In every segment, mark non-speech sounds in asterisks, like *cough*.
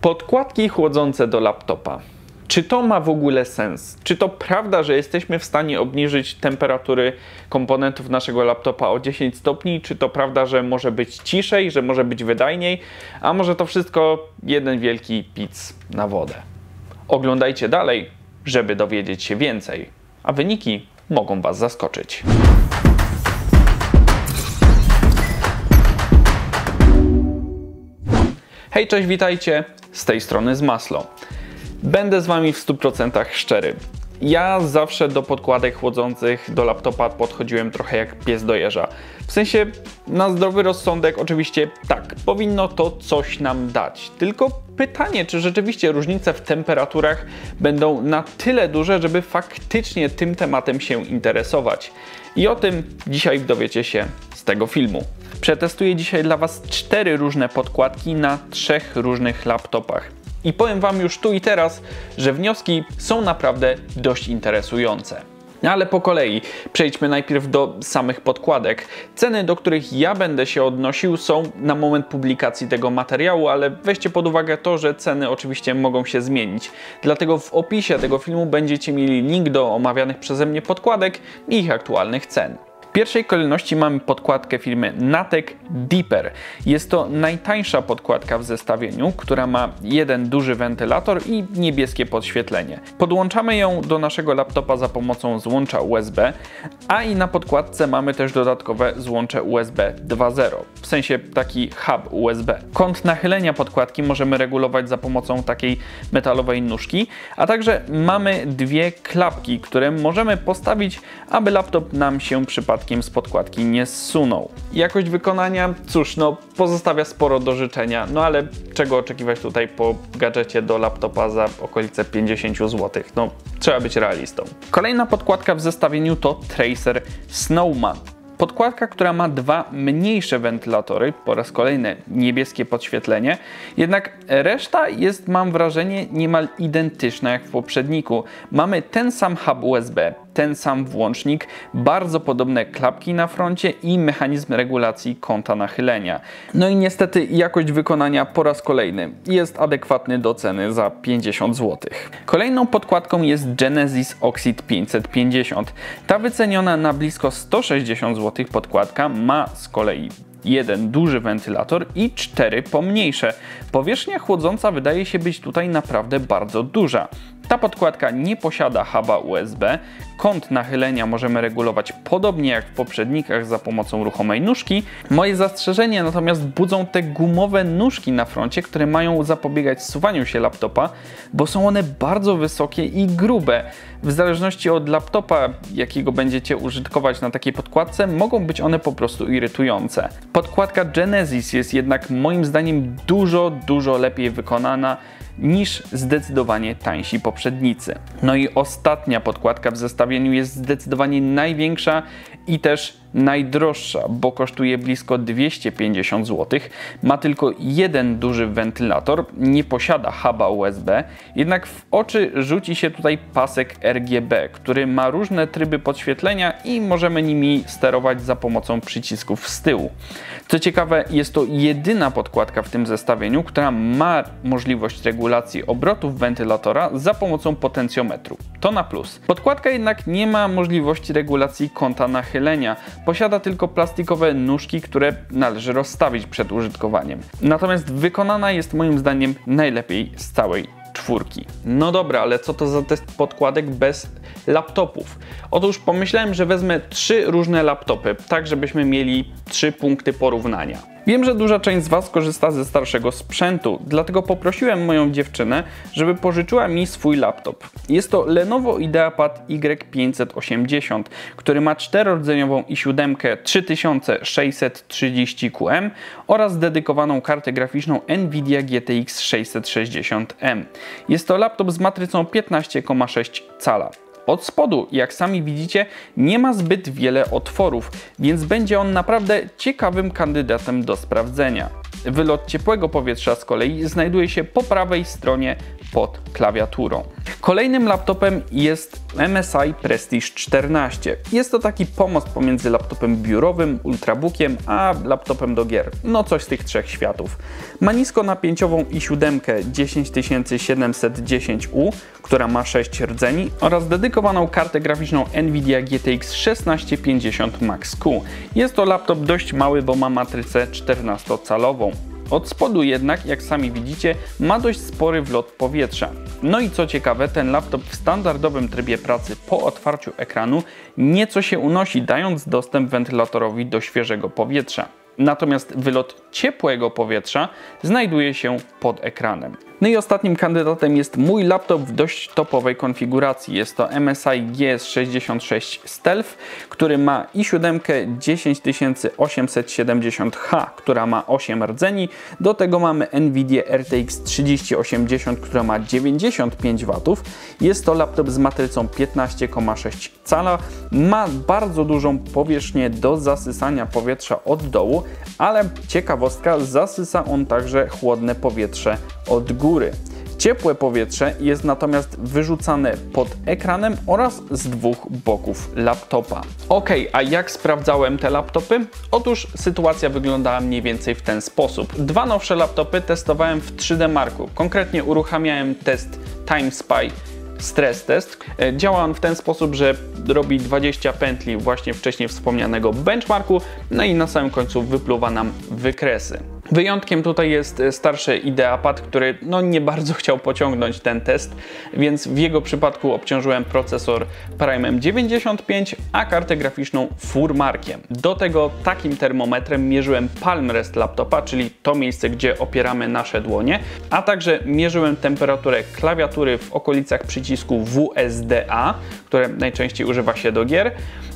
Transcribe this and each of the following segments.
Podkładki chłodzące do laptopa. Czy to ma w ogóle sens? Czy to prawda, że jesteśmy w stanie obniżyć temperatury komponentów naszego laptopa o 10 stopni? Czy to prawda, że może być ciszej, że może być wydajniej? A może to wszystko jeden wielki pic na wodę? Oglądajcie dalej, żeby dowiedzieć się więcej, a wyniki mogą Was zaskoczyć. Hej, cześć, witajcie. Z tej strony z Maslo. Będę z Wami w 100% szczery. Ja zawsze do podkładek chłodzących do laptopa podchodziłem trochę jak pies do jeża. W sensie, na zdrowy rozsądek, oczywiście tak, powinno to coś nam dać. Tylko pytanie, czy rzeczywiście różnice w temperaturach będą na tyle duże, żeby faktycznie tym tematem się interesować. I o tym dzisiaj dowiecie się z tego filmu. Przetestuję dzisiaj dla Was cztery różne podkładki na trzech różnych laptopach. I powiem Wam już tu i teraz, że wnioski są naprawdę dość interesujące. Ale po kolei przejdźmy najpierw do samych podkładek. Ceny, do których ja będę się odnosił, są na moment publikacji tego materiału, ale weźcie pod uwagę to, że ceny oczywiście mogą się zmienić. Dlatego w opisie tego filmu będziecie mieli link do omawianych przeze mnie podkładek i ich aktualnych cen. Pierwszej kolejności mamy podkładkę firmy Natek Deeper. Jest to najtańsza podkładka w zestawieniu, która ma jeden duży wentylator i niebieskie podświetlenie. Podłączamy ją do naszego laptopa za pomocą złącza USB, a i na podkładce mamy też dodatkowe złącze USB 2.0, w sensie taki hub USB. Kąt nachylenia podkładki możemy regulować za pomocą takiej metalowej nóżki, a także mamy dwie klapki, które możemy postawić, aby laptop nam się przypadkiem z podkładki nie zsunął. Jakość wykonania, cóż, no pozostawia sporo do życzenia, no ale czego oczekiwać tutaj po gadżecie do laptopa za okolice 50 zł? No trzeba być realistą. Kolejna podkładka w zestawieniu to Tracer Snowman. Podkładka, która ma dwa mniejsze wentylatory, po raz kolejny niebieskie podświetlenie, jednak reszta jest, mam wrażenie, niemal identyczna jak w poprzedniku. Mamy ten sam hub USB, ten sam włącznik, bardzo podobne klapki na froncie i mechanizm regulacji kąta nachylenia. No i niestety jakość wykonania po raz kolejny jest adekwatny do ceny za 50 zł. Kolejną podkładką jest Genesis Oxid 550. Ta wyceniona na blisko 160 zł podkładka ma z kolei jeden duży wentylator i cztery pomniejsze. Powierzchnia chłodząca wydaje się być tutaj naprawdę bardzo duża. Ta podkładka nie posiada huba USB, kąt nachylenia możemy regulować podobnie jak w poprzednikach za pomocą ruchomej nóżki. Moje zastrzeżenie natomiast budzą te gumowe nóżki na froncie, które mają zapobiegać suwaniu się laptopa, bo są one bardzo wysokie i grube. W zależności od laptopa, jakiego będziecie użytkować na takiej podkładce, mogą być one po prostu irytujące. Podkładka Genesis jest jednak moim zdaniem dużo, dużo lepiej wykonana niż zdecydowanie tańsi poprzednicy. No i ostatnia podkładka w zestawieniu jest zdecydowanie największa i też najdroższa, bo kosztuje blisko 250 zł. Ma tylko jeden duży wentylator, nie posiada huba USB, jednak w oczy rzuci się tutaj pasek RGB, który ma różne tryby podświetlenia i możemy nimi sterować za pomocą przycisków z tyłu. Co ciekawe, jest to jedyna podkładka w tym zestawieniu, która ma możliwość regulacji obrotów wentylatora za pomocą potencjometru. To na plus. Podkładka jednak nie ma możliwości regulacji kąta nachylenia. Posiada tylko plastikowe nóżki, które należy rozstawić przed użytkowaniem. Natomiast wykonana jest moim zdaniem najlepiej z całej czwórki. No dobra, ale co to za test podkładek bez laptopów? Otóż pomyślałem, że wezmę trzy różne laptopy, tak żebyśmy mieli trzy punkty porównania. Wiem, że duża część z Was korzysta ze starszego sprzętu, dlatego poprosiłem moją dziewczynę, żeby pożyczyła mi swój laptop. Jest to Lenovo IdeaPad Y580, który ma czterordzeniową i7 3630QM oraz dedykowaną kartę graficzną Nvidia GTX 660M. Jest to laptop z matrycą 15,6 cala. Od spodu, jak sami widzicie, nie ma zbyt wiele otworów, więc będzie on naprawdę ciekawym kandydatem do sprawdzenia. Wylot ciepłego powietrza z kolei znajduje się po prawej stronie pod klawiaturą. Kolejnym laptopem jest MSI Prestige 14. Jest to taki pomost pomiędzy laptopem biurowym, ultrabookiem, a laptopem do gier. No coś z tych trzech światów. Ma niskonapięciową i7 10710U, która ma 6 rdzeni oraz dedykowaną kartę graficzną Nvidia GTX 1650 Max-Q. Jest to laptop dość mały, bo ma matrycę 14-calową. Od spodu jednak, jak sami widzicie, ma dość spory wlot powietrza. No i co ciekawe, ten laptop w standardowym trybie pracy po otwarciu ekranu nieco się unosi, dając dostęp wentylatorowi do świeżego powietrza. Natomiast wylot ciepłego powietrza znajduje się pod ekranem. No i ostatnim kandydatem jest mój laptop w dość topowej konfiguracji. Jest to MSI GS66 Stealth, który ma i7 10870H, która ma 8 rdzeni. Do tego mamy Nvidia RTX 3080, która ma 95 W. Jest to laptop z matrycą 15,6 cala. Ma bardzo dużą powierzchnię do zasysania powietrza od dołu, ale ciekawostka, zasysa on także chłodne powietrze od góry. Ciepłe powietrze jest natomiast wyrzucane pod ekranem oraz z dwóch boków laptopa. Ok, a jak sprawdzałem te laptopy? Otóż sytuacja wyglądała mniej więcej w ten sposób. Dwa nowsze laptopy testowałem w 3D Marku. Konkretnie uruchamiałem test TimeSpy stres test. E, działa on w ten sposób, że robi 20 pętli właśnie wcześniej wspomnianego benchmarku, no i na samym końcu wypluwa nam wykresy. Wyjątkiem tutaj jest e, starszy IdeaPad, który no nie bardzo *laughs* chciał pociągnąć ten test, więc w jego przypadku obciążyłem procesor Prime 95, a kartę graficzną Furmarkiem. Do tego takim termometrem mierzyłem palm rest laptopa, czyli to miejsce, gdzie opieramy nasze dłonie, a także mierzyłem temperaturę klawiatury w okolicach przycisku WSDA, które najczęściej używa się do gier,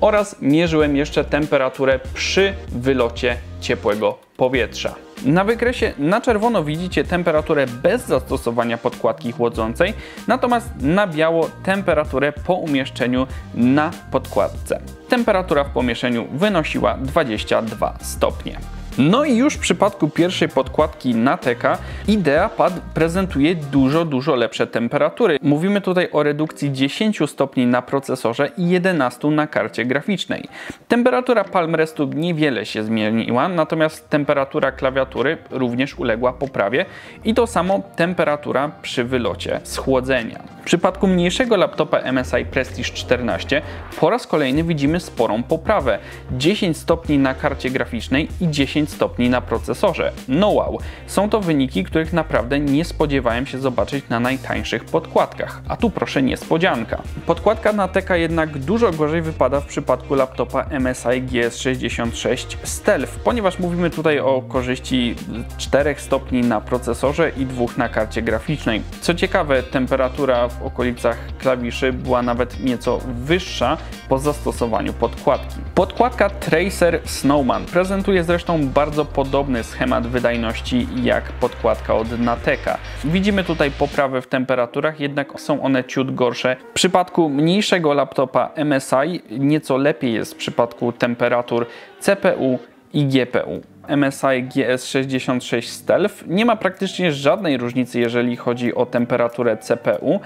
oraz mierzyłem jeszcze temperaturę przy wylocie ciepłego powietrza. Na wykresie na czerwono widzicie temperaturę bez zastosowania podkładki chłodzącej, natomiast na biało temperaturę po umieszczeniu na podkładce. Temperatura w pomieszczeniu wynosiła 22 stopnie. No i już w przypadku pierwszej podkładki Nateka IdeaPad prezentuje dużo, dużo lepsze temperatury. Mówimy tutaj o redukcji 10 stopni na procesorze i 11 na karcie graficznej. Temperatura palm restu niewiele się zmieniła, natomiast temperatura klawiatury również uległa poprawie i to samo temperatura przy wylocie schłodzenia. W przypadku mniejszego laptopa MSI Prestige 14 po raz kolejny widzimy sporą poprawę. 10 stopni na karcie graficznej i 10 10 stopni na procesorze. No wow, są to wyniki, których naprawdę nie spodziewałem się zobaczyć na najtańszych podkładkach. A tu proszę niespodzianka. Podkładka na TK jednak dużo gorzej wypada w przypadku laptopa MSI GS66 Stealth, ponieważ mówimy tutaj o korzyści 4 stopni na procesorze i 2 na karcie graficznej. Co ciekawe, temperatura w okolicach klawiszy była nawet nieco wyższa po zastosowaniu podkładki. Podkładka Tracer Snowman prezentuje zresztą bardzo podobny schemat wydajności jak podkładka od Nateka. Widzimy tutaj poprawę w temperaturach, jednak są one ciut gorsze. W przypadku mniejszego laptopa MSI nieco lepiej jest w przypadku temperatur CPU i GPU. MSI GS66 Stealth nie ma praktycznie żadnej różnicy, jeżeli chodzi o temperaturę CPU,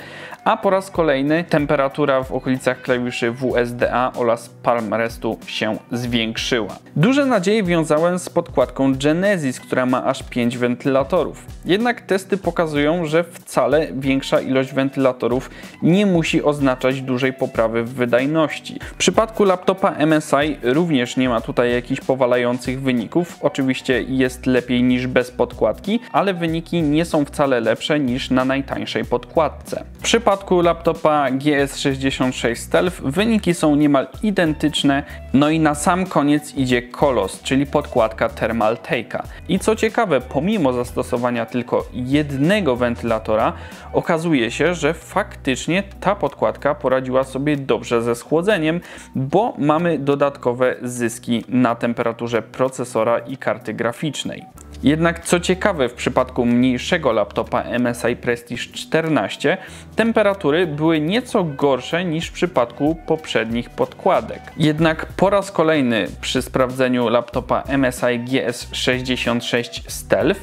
a po raz kolejny temperatura w okolicach klawiszy WSDA oraz palm restu się zwiększyła. Duże nadzieje wiązałem z podkładką Genesis, która ma aż 5 wentylatorów. Jednak testy pokazują, że wcale większa ilość wentylatorów nie musi oznaczać dużej poprawy w wydajności. W przypadku laptopa MSI również nie ma tutaj jakichś powalających wyników, oczywiście jest lepiej niż bez podkładki, ale wyniki nie są wcale lepsze niż na najtańszej podkładce. W przypadku laptopa GS66 Stealth wyniki są niemal identyczne, no i na sam koniec idzie Kolos, czyli podkładka Thermal Take'a. I co ciekawe, pomimo zastosowania tylko jednego wentylatora, okazuje się, że faktycznie ta podkładka poradziła sobie dobrze ze schłodzeniem, bo mamy dodatkowe zyski na temperaturze procesora i karty graficznej. Jednak co ciekawe, w przypadku mniejszego laptopa MSI Prestige 14 temperatury były nieco gorsze niż w przypadku poprzednich podkładek. Jednak po raz kolejny przy sprawdzeniu laptopa MSI GS66 Stealth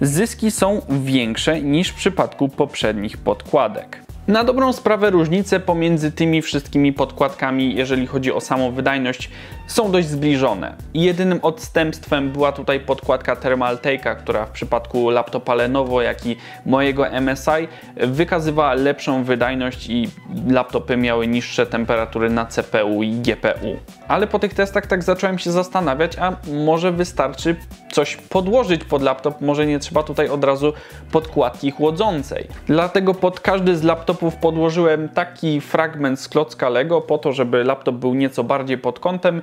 zyski są większe niż w przypadku poprzednich podkładek. Na dobrą sprawę różnice pomiędzy tymi wszystkimi podkładkami, jeżeli chodzi o samą wydajność, są dość zbliżone. Jedynym odstępstwem była tutaj podkładka Thermaltake'a, która w przypadku laptopa Lenovo, jak i mojego MSI wykazywała lepszą wydajność i laptopy miały niższe temperatury na CPU i GPU. Ale po tych testach tak zacząłem się zastanawiać, a może wystarczy coś podłożyć pod laptop, może nie trzeba tutaj od razu podkładki chłodzącej. Dlatego pod każdy z laptopów podłożyłem taki fragment z klocka Lego po to, żeby laptop był nieco bardziej pod kątem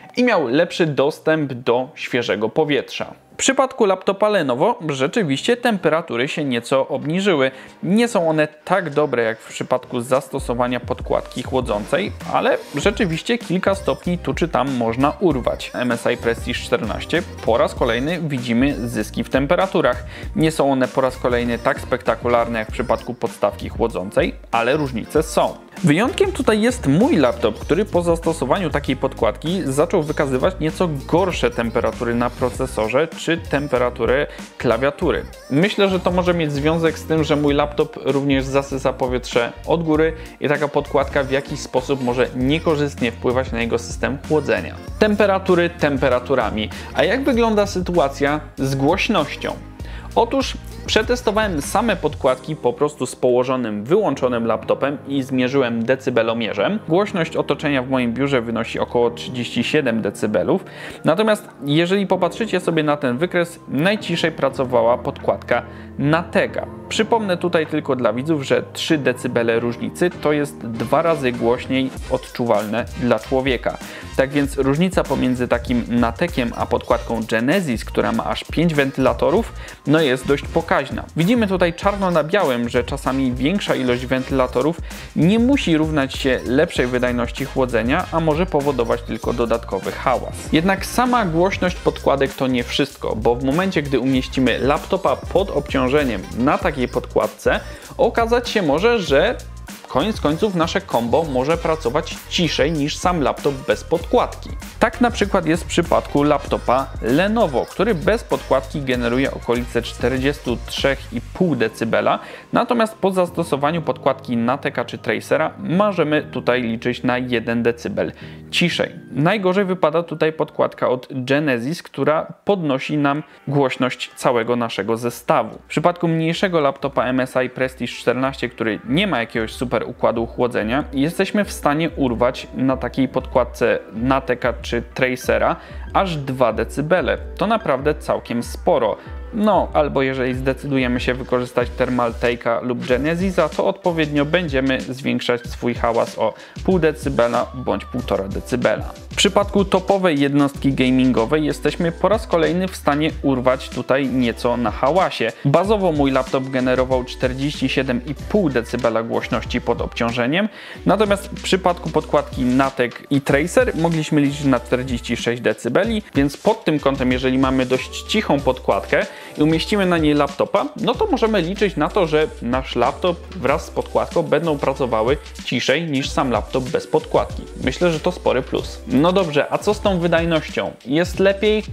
i miał lepszy dostęp do świeżego powietrza. W przypadku laptopa Lenovo rzeczywiście temperatury się nieco obniżyły. Nie są one tak dobre jak w przypadku zastosowania podkładki chłodzącej, ale rzeczywiście kilka stopni tu czy tam można urwać. MSI Prestige 14 po raz kolejny widzimy zyski w temperaturach. Nie są one po raz kolejny tak spektakularne jak w przypadku podstawki chłodzącej, ale różnice są. Wyjątkiem tutaj jest mój laptop, który po zastosowaniu takiej podkładki zaczął wykazywać nieco gorsze temperatury na procesorze czy temperaturę klawiatury. Myślę, że to może mieć związek z tym, że mój laptop również zasysa powietrze od góry i taka podkładka w jakiś sposób może niekorzystnie wpływać na jego system chłodzenia. Temperatury temperaturami. A jak wygląda sytuacja z głośnością? Otóż Przetestowałem same podkładki po prostu z położonym, wyłączonym laptopem i zmierzyłem decybelomierzem. Głośność otoczenia w moim biurze wynosi około 37 dB. Natomiast jeżeli popatrzycie sobie na ten wykres, najciszej pracowała podkładka Natega. Przypomnę tutaj tylko dla widzów, że 3 dB różnicy to jest dwa razy głośniej odczuwalne dla człowieka. Tak więc różnica pomiędzy takim Natekiem a podkładką Genesis, która ma aż 5 wentylatorów, no jest dość pokaźna. Widzimy tutaj czarno na białym, że czasami większa ilość wentylatorów nie musi równać się lepszej wydajności chłodzenia, a może powodować tylko dodatkowy hałas. Jednak sama głośność podkładek to nie wszystko, bo w momencie, gdy umieścimy laptopa pod obciążeniem na takiej podkładce, okazać się może, że Koniec końców nasze combo może pracować ciszej niż sam laptop bez podkładki. Tak na przykład jest w przypadku laptopa Lenovo, który bez podkładki generuje okolice 43,5 dB, natomiast po zastosowaniu podkładki Nateka czy Tracera możemy tutaj liczyć na 1 dB ciszej. Najgorzej wypada tutaj podkładka od Genesis, która podnosi nam głośność całego naszego zestawu. W przypadku mniejszego laptopa MSI Prestige 14, który nie ma jakiegoś super układu chłodzenia jesteśmy w stanie urwać na takiej podkładce Nateka czy Tracera aż 2 dB. To naprawdę całkiem sporo. No, albo jeżeli zdecydujemy się wykorzystać Thermaltake'a lub Genesisa, to odpowiednio będziemy zwiększać swój hałas o pół decybela bądź 1,5 decybela. W przypadku topowej jednostki gamingowej jesteśmy po raz kolejny w stanie urwać tutaj nieco na hałasie. Bazowo mój laptop generował 47,5 dB głośności pod obciążeniem, natomiast w przypadku podkładki Natek i Tracer mogliśmy liczyć na 46 dB, więc pod tym kątem, jeżeli mamy dość cichą podkładkę, i umieścimy na niej laptopa, no to możemy liczyć na to, że nasz laptop wraz z podkładką będą pracowały ciszej niż sam laptop bez podkładki. Myślę, że to spory plus. No dobrze, a co z tą wydajnością? Jest lepiej?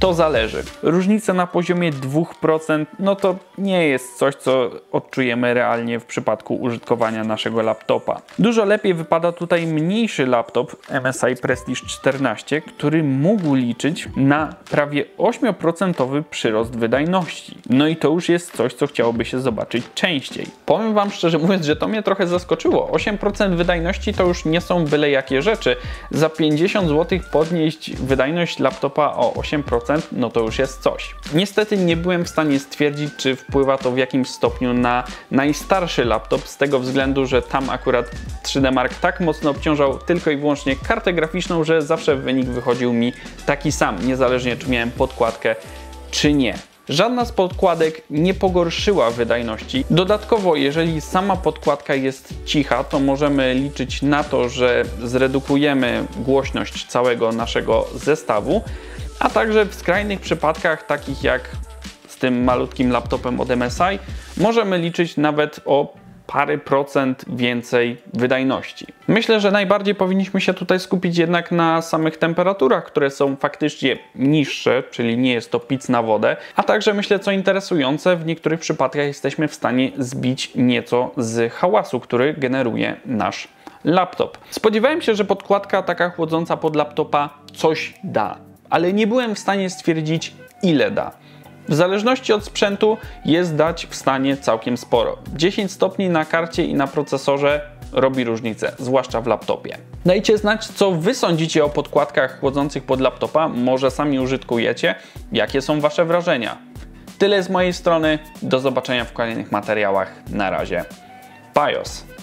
To zależy. Różnica na poziomie 2% no to nie jest coś, co odczujemy realnie w przypadku użytkowania naszego laptopa. Dużo lepiej wypada tutaj mniejszy laptop MSI Prestige 14, który mógł liczyć na prawie 8% przyrost wydajności. No i to już jest coś, co chciałoby się zobaczyć częściej. Powiem Wam szczerze mówiąc, że to mnie trochę zaskoczyło. 8% wydajności to już nie są byle jakie rzeczy. Za 50 zł podnieść wydajność laptopa o 8% no to już jest coś. Niestety nie byłem w stanie stwierdzić, czy wpływa to w jakimś stopniu na najstarszy laptop, z tego względu, że tam akurat 3D Mark tak mocno obciążał tylko i wyłącznie kartę graficzną, że zawsze wynik wychodził mi taki sam, niezależnie czy miałem podkładkę, czy nie. Żadna z podkładek nie pogorszyła wydajności. Dodatkowo, jeżeli sama podkładka jest cicha, to możemy liczyć na to, że zredukujemy głośność całego naszego zestawu, a także w skrajnych przypadkach, takich jak tym malutkim laptopem od MSI, możemy liczyć nawet o parę procent więcej wydajności. Myślę, że najbardziej powinniśmy się tutaj skupić jednak na samych temperaturach, które są faktycznie niższe, czyli nie jest to pic na wodę, a także myślę, co interesujące, w niektórych przypadkach jesteśmy w stanie zbić nieco z hałasu, który generuje nasz laptop. Spodziewałem się, że podkładka taka chłodząca pod laptopa coś da, ale nie byłem w stanie stwierdzić, ile da. W zależności od sprzętu jest dać w stanie całkiem sporo. 10 stopni na karcie i na procesorze robi różnicę, zwłaszcza w laptopie. Dajcie znać, co Wy sądzicie o podkładkach chłodzących pod laptopa, może sami użytkujecie, jakie są Wasze wrażenia. Tyle z mojej strony, do zobaczenia w kolejnych materiałach, na razie. BIOS.